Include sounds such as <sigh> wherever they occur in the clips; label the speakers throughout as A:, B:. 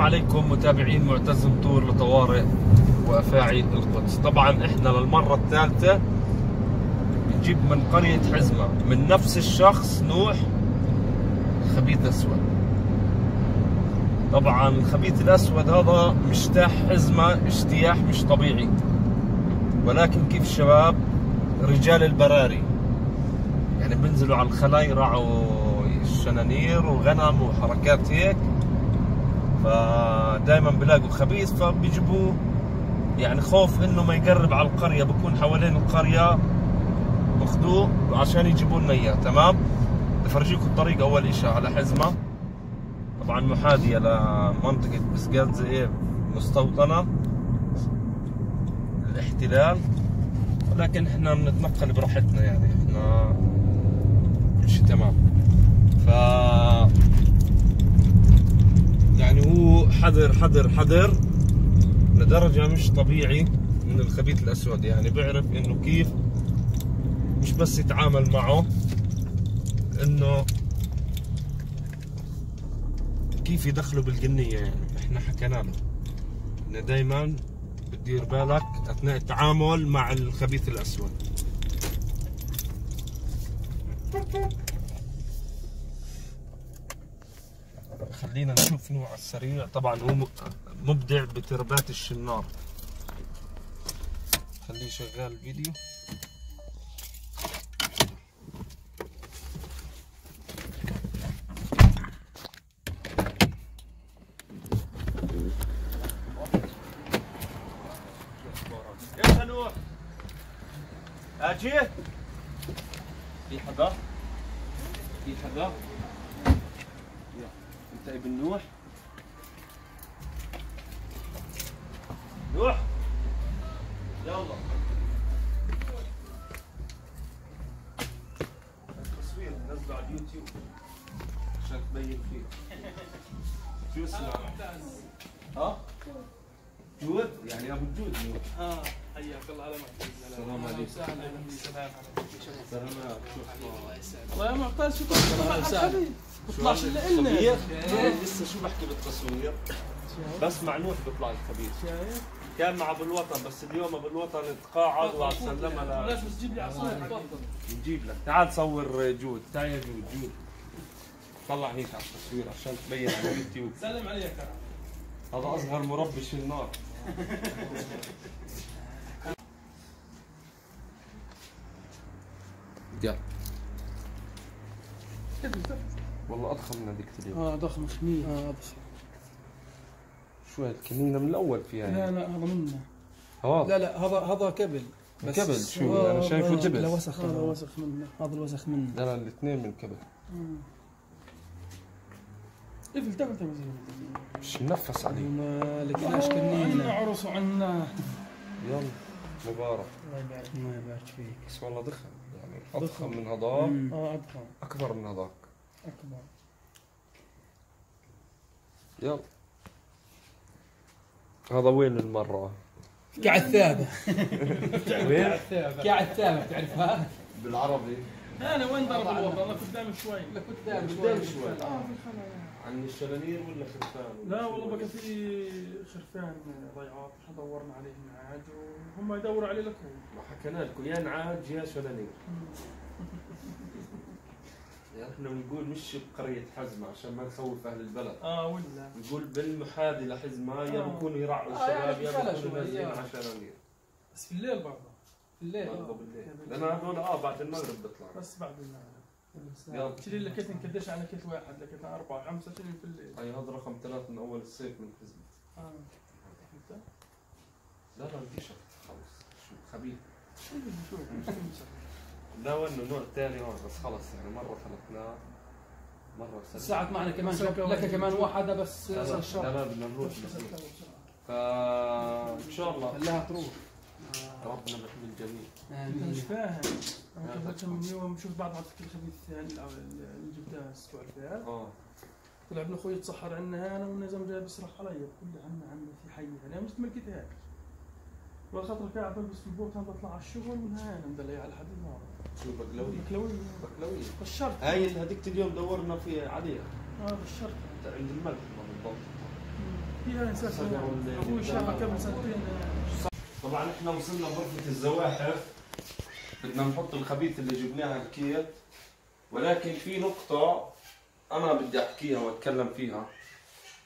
A: السلام عليكم متابعين معتز مطور لطوارئ وأفاعي القدس. طبعا إحنا للمرة الثالثة بنجيب من قرية حزمة من نفس الشخص نوح خبيث أسود. طبعا الخبيث الأسود هذا مجتاح حزمة اجتياح مش طبيعي. ولكن كيف الشباب رجال البراري. يعني بينزلوا على الخلا يراعوا الشنانير وغنم وحركات هيك. فدائما بلاقوا خبيث فبيجيبوه. يعني خوف إنه ما يقرب على القرية بكون حوالين القرية مخدوع عشان يجيبوا لنا إياه تمام؟ بفرجيكم الطريق أول إشي على حزمة. طبعا محاذية لمنطقة بسقات إيه مستوطنة. الاحتلال. ولكن إحنا بنتنقل براحتنا يعني إحنا كل شيء تمام. ف يعني هو حذر حذر حذر. لدرجة مش طبيعي من الخبيث الأسود. يعني بيعرف إنه كيف مش بس يتعامل معه إنه كيف يدخله بالجنية. يعني إحنا حكينا له إنه دايما بتدير بالك أثناء التعامل مع الخبيث الأسود. خلينا نشوف نوع السريع طبعا هو مبدع بتربات الشنار خليه شغال فيديو كيف نوح؟ أجي؟ في حدا؟ في حدا؟ انت ابن نوح. نوح يلا. التصوير نزله على اليوتيوب. عشان تبين فيه. شو اسمه؟ ها؟ جود؟ يعني أبو جود نوح.
B: آه حياك الله على معتز
A: السلام عليكم.
B: السلام عليكم.
A: شو أخبارك؟
B: والله يا معتز شو بطلعش الا
A: خبير؟
B: لنا
A: لسه شو بحكي بالتصوير؟ بس مع نوح بيطلع الخبير
B: شايف؟
A: كان مع أبو الوطن بس اليوم أبو الوطن تقاعد وسلمها
B: ليش بس تجيب لي تفضل.
A: نجيب لك. تعال صور جود. تعال يا جود جود. طلع هيك على التصوير عشان تبين على اليوتيوب.
B: سلم علي يا كرم.
A: هذا أصغر مربي النار. يلا. والله أضخم من هذيك اليوم
B: آه ضخم خميس آه ضخم
A: شو هيك كمينا من الأول فيها
B: لا
A: يعني.
B: لا هذا منه.
A: هواض
B: لا لا هذا هذا كبل.
A: كبل؟ شو؟ أنا شايفه
B: لا
A: دبس
B: وسخ هذا وسخ منه. هذا الوسخ منه.
A: لا لا الاثنين من كبل.
B: افل تفل تفل
A: مش نفس عليه؟
B: ما لقيناش كنينة؟ عرس وعنا
A: يلا مبارك.
B: الله يبارك. الله يبارك فيك.
A: بس والله ضخم. يعني أضخم
B: ضخم.
A: من هذاك
B: آه أضخم.
A: أكبر من هذاك
B: أكبر.
A: يلا. هذا وين المرة؟
B: قاعد ثابه
A: وين؟
B: قاعد ثابه تعرفها
A: بالعربي.
B: أنا وين ضرب الوضع أنا قدام شوي.
A: قدام شوي.
B: آه في الخلا
A: عن الشنانير ولا خرفان؟
B: لا والله بقى في خرفان ضيعات إحنا دورنا عليهم عاد وهم يدوروا عليه لكم
A: ما حكينا لكم يا نعاج يا شنانير يعني إحنا بنقول مش بقرية حزمة عشان ما نخوف أهل البلد.
B: آه ولا.
A: نقول بالمحاذي لحزمة يا
B: آه.
A: بكونوا يرعوا
B: آه، يعني
A: الشباب يا بكونوا نازلين شنانير
B: بس في الليل برضه. في الليل.
A: برضه بالليل لأن هذول آه بعد المغرب بيطلعوا.
B: بس بعد المغرب
A: يلا.
B: شيل لك كتن قديش على كت واحد لكن أربعة خمسة شيل في الليل.
A: هاي هذا رقم ثلاث من أول الصيف من حزمة.
B: آه.
A: لا لا بديش خلص شو خبيث
B: شوف شوف
A: لا وانه نوع ثاني هون بس خلص يعني مرة خلقناه مرة.
C: ساعة معنا كمان لك كمان واحدة بس
A: لا لا, بدنا نروح. فان شاء الله.
C: خليها تروح.
A: ربنا بيحمي الجميع
B: أنت مش. فاهم. أنا كنت من يوم شفت بعض عطيك الخبيث الثاني اللي جبتها الأسبوع اللي فات.
A: آه.
B: طلع ابن أخوي يتصحر عنا هنا والنظام جاي بيصرخ علي. بقول له عنا عنا في حي أنا مش ملكتها قاعد بلبس في البوت أنا بطلع على الشغل. من هنا مدلي على حد النار
A: شو بقلوي
B: بكلوي
A: بقلوي
B: بالشرط
A: هاي اللي هذيك اليوم دورنا فيها عليها
B: آه بالشرط
A: عند الملك بالضبط.
B: فيها أساسا أبوي شافها قبل سنتين.
A: طبعا إحنا وصلنا غرفة الزواحف. بدنا نحط الخبيث اللي جبناها الكيت. ولكن في نقطة أنا بدي أحكيها وأتكلم فيها.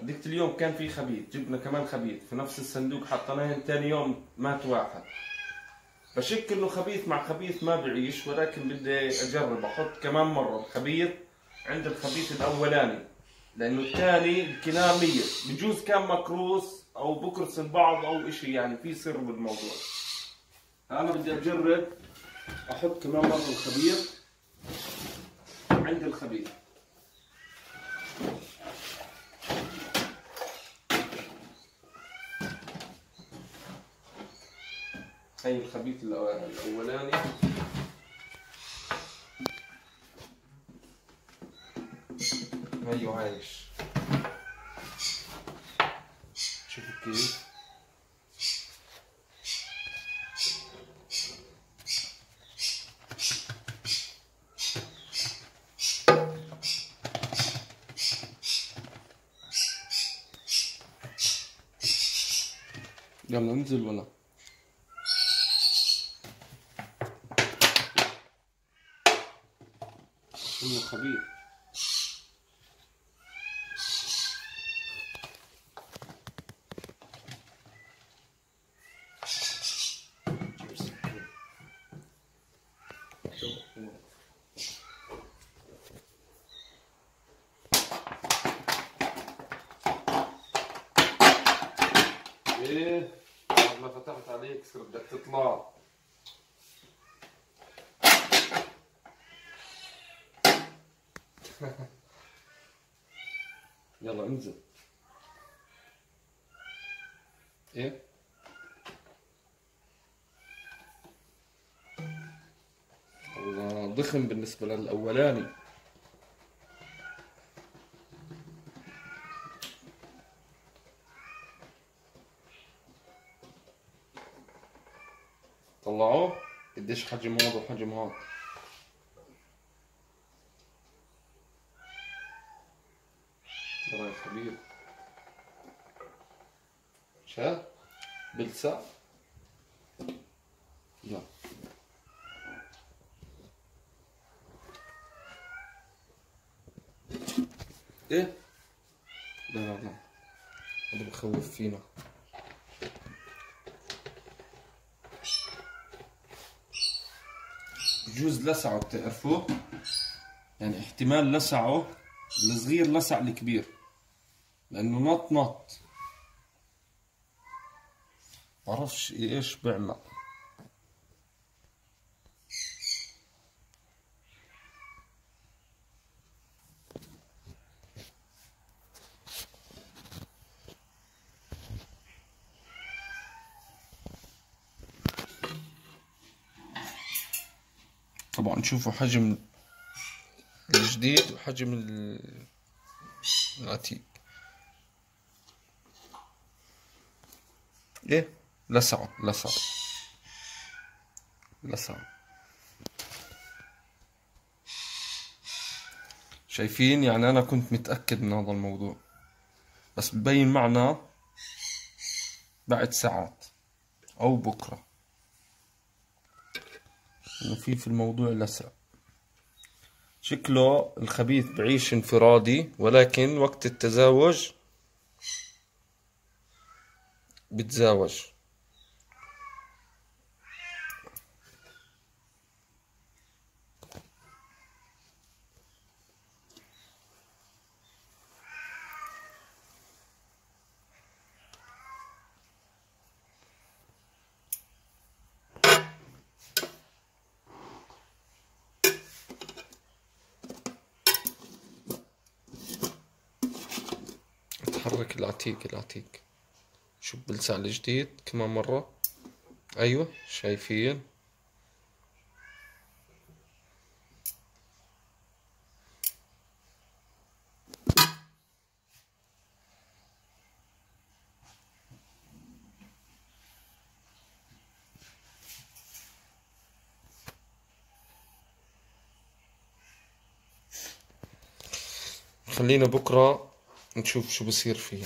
A: هذيك اليوم كان في خبيث جبنا كمان خبيث في نفس الصندوق حطيناه ثاني يوم مات واحد. بشك إنه خبيث مع خبيث ما بعيش ولكن بدي أجرب أحط كمان مرة الخبيث عند الخبيث الأولاني. لأنه الثاني الكنار ميت بجوز كان مكروس أو بكرس البعض أو إشي يعني في سر بالموضوع. أنا بدي أجرب أحط كمان مرة الخبيث عند الخبيث. الأو- الأولاني. هيو عايش. شوفوا كيف يلا انزل ولا؟ انه خبيث إيه بعد ما فتحت عليك صرت بدك تطلع. <laughs> يلا انزل. إيه؟ والله ضخم بالنسبة للأولاني طلعوه قديش حجم هذا وحجم هذا ترى يا خبير. شا؟ بلسع لا إيه؟ لا لا لا. هذا بخوف فينا. بجوز لسعه بتعرفوه؟ يعني احتمال لسعه الصغير لسع الكبير لأنه نط نط بعرفش إيش بيعمل. طبعا شوفوا حجم الجديد وحجم ال- العتيق إيه؟ لسعه لسعه لسعه شايفين؟ يعني أنا كنت متأكد من هذا الموضوع. بس ببين معنا بعد ساعات أو بكرة. إنه في في الموضوع لسع شكله الخبيث بعيش انفرادي ولكن وقت التزاوج بتزاوج تحرك العتيق العتيق. شوف بلسع الجديد كمان مرة. أيوة شايفين. خلينا بكرة نشوف شو بصير فيه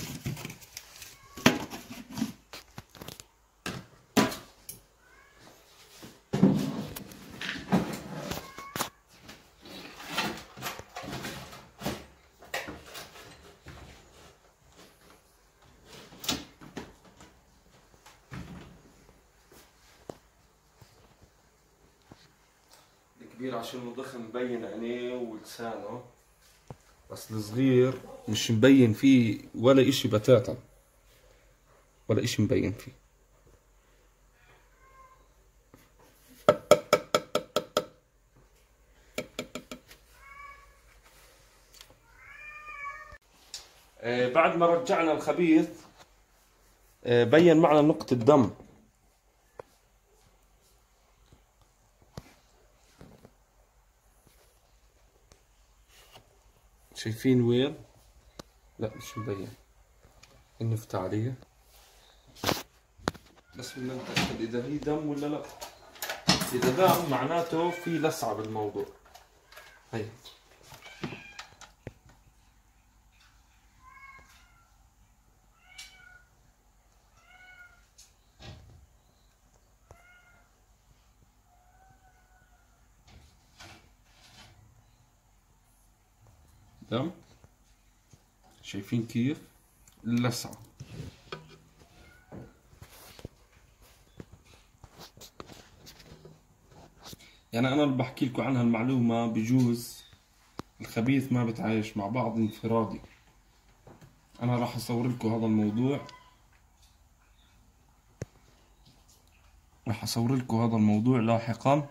A: كبير عشان ضخم مبين عينيه ولسانه. بس الصغير مش مبين فيه ولا إشي بتاتا. ولا إشي مبين فيه. آه، بعد ما رجعنا الخبيث آه، بين معنا نقطة دم. شايفين وين؟ لا مش مبين. نفتح عليه بس بدنا نتأكد إذا هي دم ولا لا. إذا دم معناته في لسعة بالموضوع. هي دم شايفين كيف؟ اللسعة يعني أنا اللي بحكي لكم عن هالمعلومة بجوز الخبيث ما بتعايش مع بعض انفرادي. أنا راح أصور لكم هذا الموضوع. راح أصور لكم هذا الموضوع لاحقا.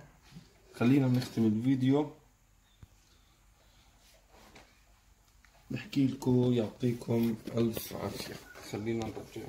A: خلينا نختم الفيديو. بحكي لكم يعطيكم ألف عافية. خلينا نرجع.